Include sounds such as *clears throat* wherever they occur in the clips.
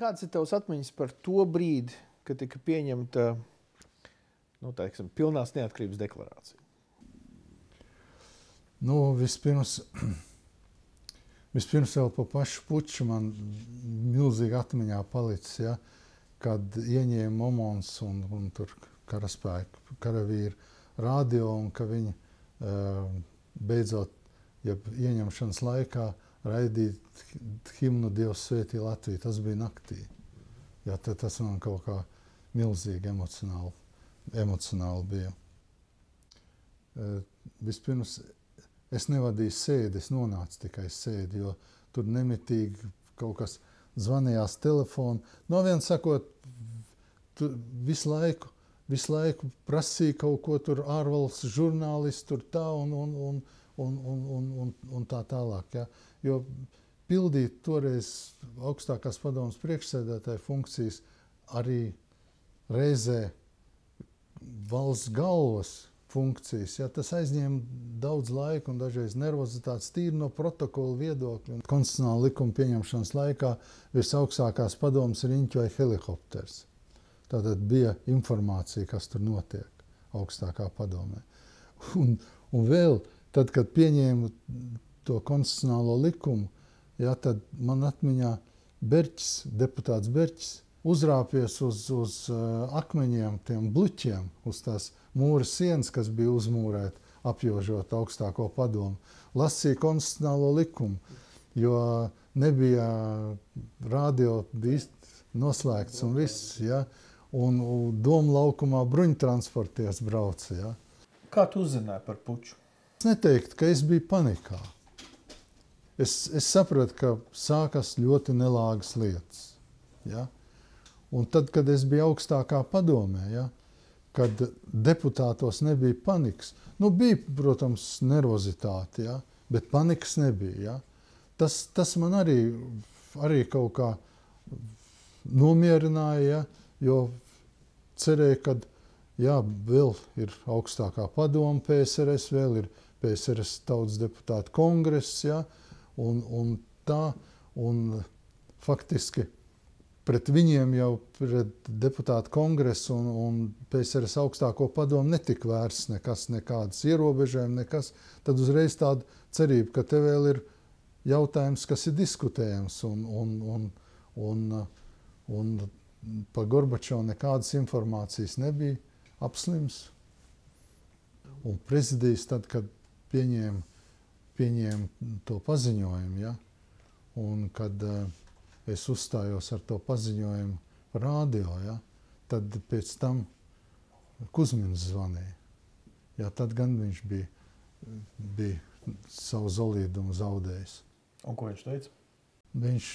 Kādas ir tavas atmiņas par to brīdi, kad tika pieņemta nu, teiksim, pilnās neatkarības deklarācija? Nu, vispirms, *clears throat* vispirms jau pa pašu puču man milzīgi atmiņā palicis, ja, kad ieņēma Momons un, un tur karaspēki, karavīri radio un ka viņi uh, beidzot, ja ieņemšanas laikā raidīt himnu Dievs svētī Latviju. Tas bija naktī. Jā, tas man kaut kā milzīgi emocionāli, emocionāli bija. Uh, vispirms Es nevadīju sēdi, es nonācu tikai sēdi, jo tur nemitīgi kaut kas zvanījās telefonu. No vienas sakot, tu visu laiku, visu laiku prasīja kaut ko tur ārvalsts žurnālisti, tur tā un, un, un, un, un, un, un, un tā tālāk. Ja? Jo pildīt toreiz augstākās padomas priekšsēdētāja funkcijas arī reizē valsts galvas funkcijas. Ja, tas aizņēma daudz laika un dažreiz nervozitātes tīri no protokola viedokļa. Konstitucionāla likuma pieņemšanas laikā visaugstākās padomas riņķoja helikopters. Tātad bija informācija, kas tur notiek augstākā padomē. Un, un vēl, tad, kad pieņēma to konstitucionālo likumu, ja, tad man atmiņā Berķis, deputāts Berķis, uzrāpies uz, uz uh, akmeņiem, tiem bluķiem, uz tās mūra sienas, kas bija uzmūrēta, apjožot augstāko padomu. Lasīja konstitucionālo likumu, jo nebija radio, bija noslēgts un viss. Ja? Un, un domu laukumā bruņtransporties brauca. Ja? Kā tu uzzināji par puču? Es neteiktu, ka es biju panikā. Es, es sapratu, ka sākas ļoti nelāgas lietas. Ja? Un tad, kad es biju augstākā padomē, ja, kad deputātos nebija panikas. Nu, bija, protams, nervozitāte, ja, bet panikas nebija. Ja. Tas, tas man arī, arī kaut kā nomierināja, ja, jo cerēju, ka jā, vēl ir augstākā padoma PSRS, vēl ir PSRS tautas deputāta kongress, ja, un, un tā, un faktiski pret viņiem jau pret deputātu kongresu un, un PSRS augstāko padomu netika vērsts nekas, nekādas ierobežojumi, nekas. Tad uzreiz tāda cerība, ka te vēl ir jautājums, kas ir diskutējams. Un, un, un, un, un par Gorbačovu nekādas informācijas nebija. Apslims. Un prezidijs tad, kad pieņēma, pieņēma to paziņojumu, ja, un kad uh, es uzstājos ar to paziņojumu rādio, ja, tad pēc tam Kuzmins zvanīja. Ja, tad gan viņš bija, bija savu zolīdumu zaudējis. Un ko viņš teica? Viņš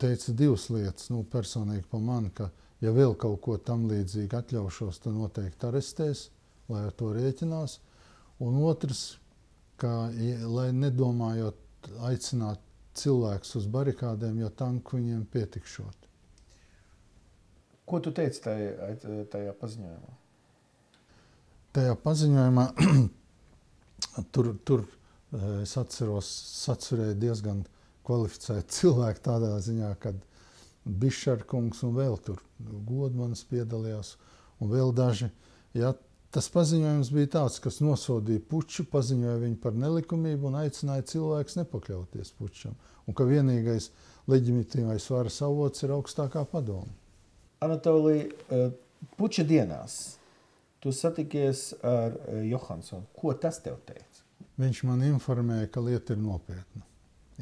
teica divas lietas. Nu, personīgi par mani, ka, ja vēl kaut ko tam līdzīgu atļaušos, tad noteikti arestēs, lai ar to rēķinās. Un otrs, ka, lai nedomājot aicināt cilvēks uz barikādēm, jo tanku viņiem pietikšot. Ko tu teici tajā, tajā paziņojumā? Tajā paziņojumā *clears throat* tur, tur eh, es atceros, sacerēju diezgan kvalificētu *laughs* cilvēku tādā ziņā, kad Bišarkungs un vēl tur Godmanis piedalījās un vēl daži. Ja, Tas paziņojums bija tāds, kas nosodīja puču, paziņoja viņu par nelikumību un aicināja cilvēkus nepakļauties pučam. Un ka vienīgais leģitimais varas avots ir augstākā padoma. Anatolija, eh, puča dienās tu satikies ar eh, Johansonu. Ko tas tev teica? Viņš man informēja, ka lieta ir nopietna.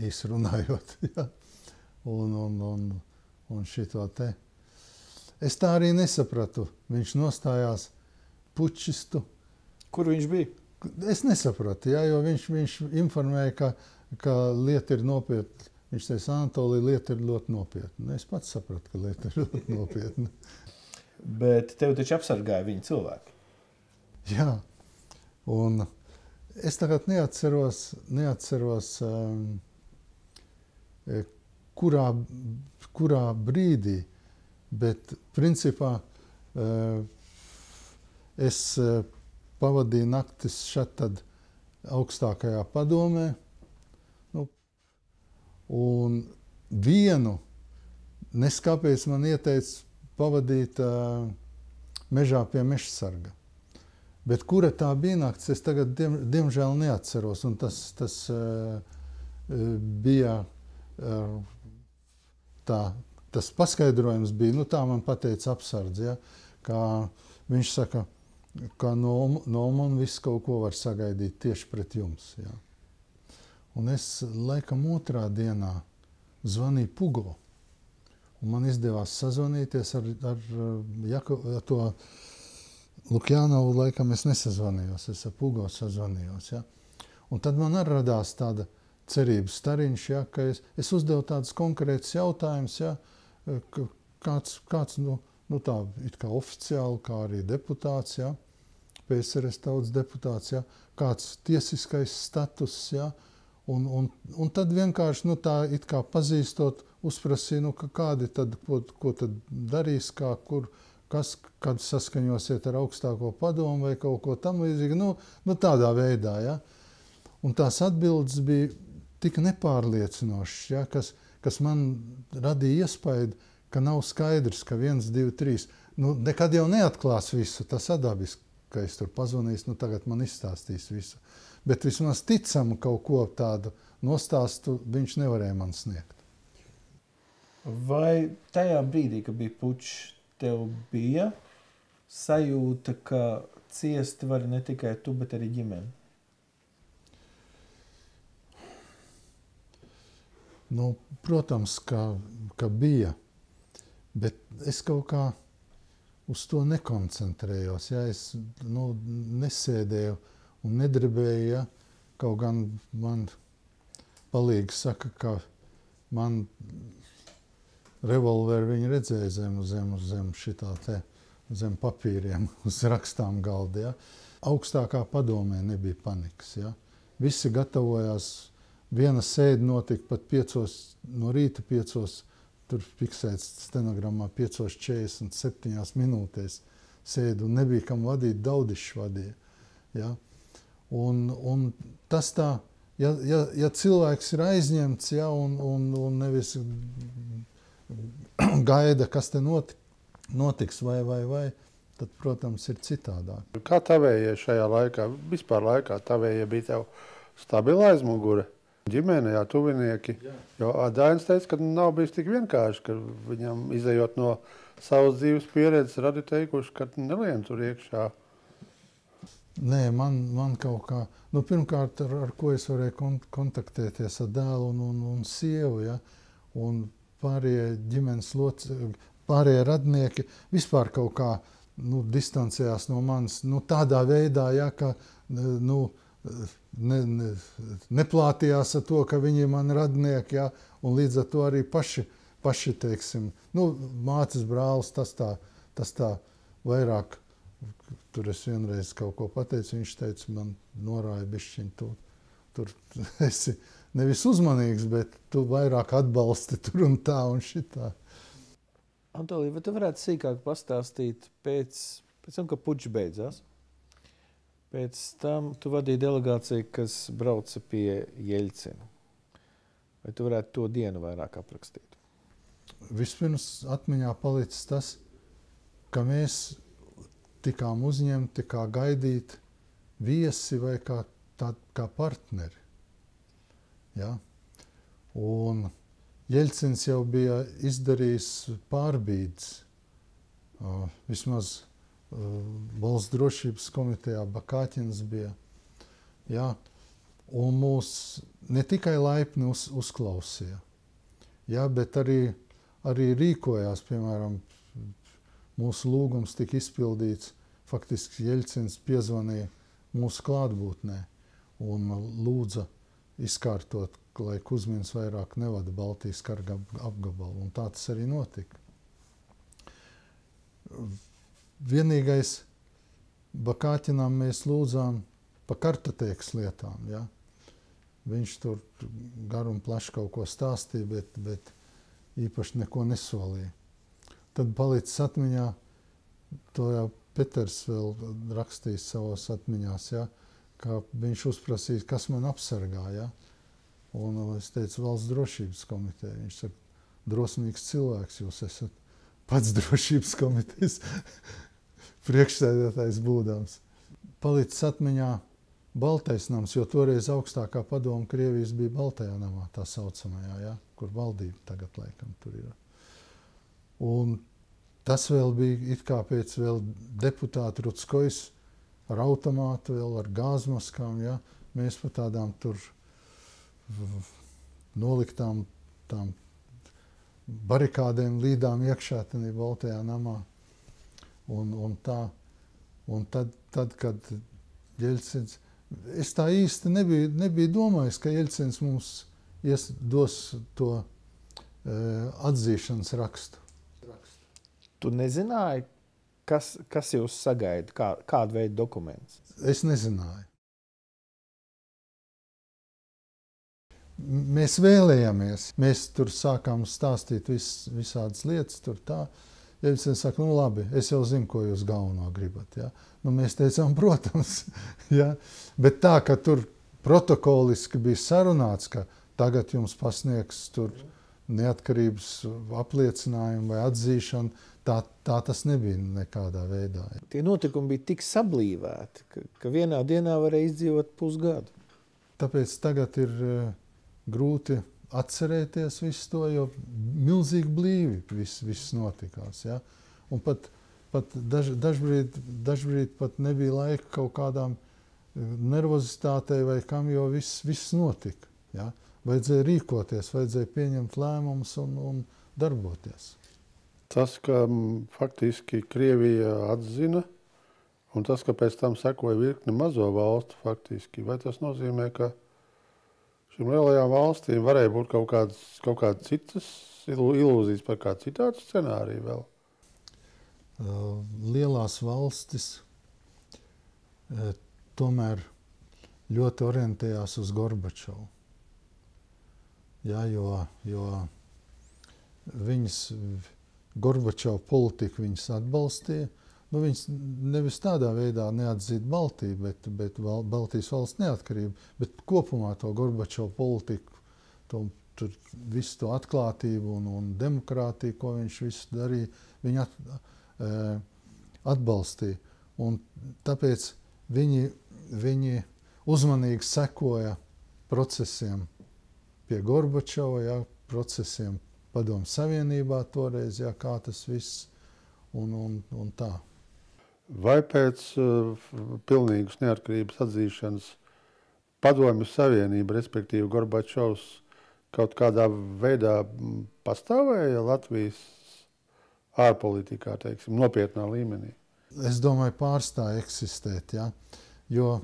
Īsi runājot, *laughs* ja. un, un, un, un šito te. Es tā arī nesapratu. Viņš nostājās pučistu. Kur viņš bija? Es nesapratu, ja, jo viņš, viņš informēja, ka, ka lieta ir nopietna. Viņš teica, Anatolija, lieta ir ļoti nopietna. Es pats sapratu, ka lieta ir ļoti *laughs* nopietna. Bet tev taču apsargāja viņa cilvēki. Jā, un es tagad neatceros, neatceros um, kurā, kurā brīdī, bet principā uh, Es e, pavadīju naktis šeit, augstākajā padomē. Nu, un vienu neskāpēc man ieteica pavadīt uh, mežā pie meža sarga. Bet kura tā bija naktis, es tagad diem, diemžēl neatceros. Un tas, tas uh, bija uh, tā, tas paskaidrojums bija, nu tā man pateica apsardz, ja, kā viņš saka, ka no, no man viss kaut ko var sagaidīt tieši pret jums. Ja. Un es laikam otrā dienā zvanīju Pugo. Un man izdevās sazvanīties ar, ar, Jako, ar to Lukjānovu. Laikam es nesazvanījos, es ar Pugo sazvanījos. Ja? Un tad man arī radās tāda cerības stariņš, ja, ka es, es uzdevu tādus konkrētus jautājumus, ja, kāds, kāds nu, nu tā kā oficiāli, kā arī deputāts, ja, PSRS tautas deputāts, ja, kāds tiesiskais status, ja, Un, un, un tad vienkārši nu, tā it kā pazīstot, uzprasīja, nu, kādi tad, ko, ko tad darīs, kā, kur, kas, kad saskaņosiet ar augstāko padomu vai kaut ko tam līdzīgu. Nu, nu, tādā veidā, ja. Un tās atbildes bija tik nepārliecinošas, ja, kas, kas man radīja iespēju, ka nav skaidrs, ka viens, divi, trīs. Nu, nekad jau neatklās visu. Tas adabiski, ka es tur pazvanīšu, nu tagad man izstāstīs visu bet vismaz ticamu kaut ko tādu nostāstu viņš nevarēja man sniegt. Vai tajā brīdī, kad bija pučs, tev bija sajūta, ka ciest var ne tikai tu, bet arī ģimene? Nu, protams, ka, ka bija, bet es kaut kā uz to nekoncentrējos. Ja? Es nu, nesēdēju un nedarbēja. Kaut gan man palīgi saka, ka man revolveri viņi redzēja zem, zem, zem šitā te, zem papīriem, *laughs* uz rakstām galda. Ja. Augstākā padomē nebija panikas. Ja. Visi gatavojās. Viena sēde notika pat piecos no rīta, piecos, tur fiksēts stenogrammā, 5,47 minūtēs sēdu un nebija kam vadīt, daudišs vadīja. Ja. Un, un tas tā, ja, ja, ja cilvēks ir aizņemts ja, un, un, un nevis *clears throat* gaida, kas te notiks, notiks vai, vai, vai, tad, protams, ir citādāk. Kā tavējie šajā laikā, vispār laikā, tavējie bija tev stabila aizmugure? Ģimene, jā, tuvinieki. Jā. Jo Dainis teica, ka nav bijis tik vienkārši, ka viņam izējot no savas dzīves pieredzes, radi teikuši, ka nelien tur iekšā. Nē, man, man kaut kā, nu, pirmkārt, ar, ar ko es varēju kon kontaktēties ar dēlu un, un, un sievu, ja, un pārējie ģimenes locekļi, pārējie radnieki vispār kaut kā nu, distancējās no manis nu, tādā veidā, ja, ka nu, ne, ne, neplātījās ar to, ka viņi ir mani radnieki, ja, un līdz ar to arī paši, paši teiksim, nu, mācis brālis, tas tā, tas tā vairāk Tur es vienreiz kaut ko pateicu, viņš teica, man norāja bišķiņu, tu tur *laughs* esi nevis uzmanīgs, bet tu vairāk atbalsti tur un tā un šitā. Antolī, vai tu varētu sīkāk pastāstīt pēc, pēc tam, ka puķis beidzās? Pēc tam tu vadīji delegāciju, kas brauca pie Jeļcina. Vai tu varētu to dienu vairāk aprakstīt? Vispirms atmiņā palicis tas, ka mēs tikām uzņemti kā gaidīt viesi vai kā, tā, kā partneri. Ja? Un Jeļcins jau bija izdarījis pārbīdes, uh, vismaz valsts drošības komitejā Bakāķins bija. Ja? Un mūs ne tikai laipni uz, uzklausīja, ja? bet arī, arī rīkojās, piemēram, mūsu lūgums tika izpildīts. Faktiski Jeļcins piezvanīja mūsu klātbūtnē un lūdza izkārtot, lai Kuzmins vairāk nevada Baltijas kara apgabalu. Un tā tas arī notika. Vienīgais Bakāķinām mēs lūdzām pa kartotēkas lietām. Ja? Viņš tur gar un plaši kaut ko stāstīja, bet, bet īpaši neko nesolīja. Tad palicis atmiņā, to jau Peters vēl rakstījis savos atmiņās, ja, ka viņš uzprasīja, kas man apsargā. Ja? Un es teicu, valsts drošības komiteja. Viņš saka, drosmīgs cilvēks. Jūs esat pats *laughs* drošības komitejas priekšsēdētājs būdams. Palicis atmiņā Baltais nams, jo toreiz augstākā padoma Krievijas bija Baltajā namā, tā saucamajā, ja, kur valdība tagad laikam tur ir. Un tas vēl bija it kā pēc vēl deputāta Rutskojas ar automātu, vēl ar gāzmaskām, ja, mēs pa tādām tur noliktām tām barikādēm līdām iekšā tajā Baltajā namā. Un, un tā, un tad, tad, kad Jeļcins es tā īsti nebiju, nebiju domājis, ka Jeļcins mums ies, dos to uh, atzīšanas rakstu. Tu nezināji, kas, kas jūs sagaida, kā, kādu veidu dokuments? Es nezināju. Mēs vēlējāmies, mēs tur sākām stāstīt vis, visādas lietas, tur tā. Viņš saka, nu labi, es jau zinu, ko jūs galveno gribat. Ja? Nu, mēs teicām, protams, *laughs* ja? bet tā, ka tur protokoliski bija sarunāts, ka tagad jums pasniegs tur neatkarības apliecinājumu vai atzīšanu, tā, tā tas nebija nekādā veidā. Tie notikumi bija tik sablīvēti, ka, ka vienā dienā varēja izdzīvot pusgadu. Tāpēc tagad ir uh, grūti atcerēties visu to, jo milzīgi blīvi viss, viss notikās. Ja? Un pat, pat daž, dažbrīd, dažbrīd pat nebija laika kaut kādām eh, nervozitātei vai kam, jo viss, viss notika. Ja? Vajadzēja rīkoties, vajadzēja pieņemt lēmumus un, un darboties. Tas, ka faktiski Krievija atzina, un tas, ka pēc tam sekoja virkni mazo valstu, faktiski, vai tas nozīmē, ka šīm lielajām valstīm varēja būt kaut kādas, kaut kādas citas ilūzijas par kādu citādu scenāriju vēl? Lielās valstis tomēr ļoti orientējās uz Gorbačovu. Ja, jo, jo viņas Gorbačova politiku viņas atbalstīja, nu, viņas nevis tādā veidā neatzīt Baltiju, bet, bet val, Baltijas valsts neatkarību, bet kopumā to Gorbačovu politiku, to, tur, visu to atklātību un, un demokrātiju, ko viņš visu darīja, viņi at, e, atbalstīja. Un tāpēc viņi, viņi uzmanīgi sekoja procesiem pie Gorbačova, ja, procesiem Padomu Savienībā toreiz, ja, kā tas viss un, un, un tā. Vai pēc uh, pilnīgas neatkarības atzīšanas Padomju Savienība, respektīvi Gorbačovs, kaut kādā veidā pastāvēja Latvijas ārpolitikā, teiksim, nopietnā līmenī? Es domāju, pārstāja eksistēt, ja? jo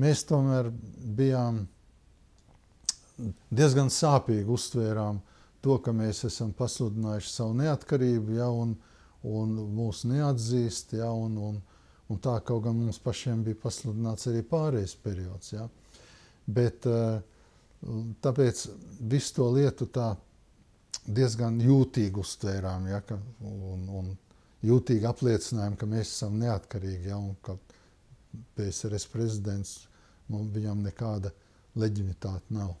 mēs tomēr bijām diezgan sāpīgi uztvērām to, ka mēs esam pasludinājuši savu neatkarību, ja, un, uh, un mūs neatzīst. Ja, un, un, un tā kaut gan mums pašiem bija pasludināts arī pārējais periods. Ja. Bet eh, tāpēc visu to lietu tā diezgan jūtīgi uztvērām, ja, ka, un, un jūtīgi apliecinājām, ka mēs esam neatkarīgi, ja, un ka PSRS prezidents, mums viņam nekāda leģimitāte nav.